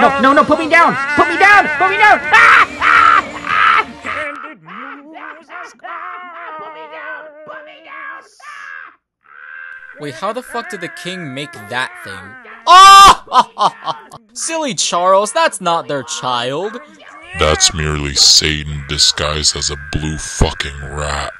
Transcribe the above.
No, no, no, put me down! Put me down! Put me down! Ah! ah, ah. Wait, how the fuck did the king make that thing? Oh! Silly Charles, that's not their child. That's merely Satan disguised as a blue fucking rat.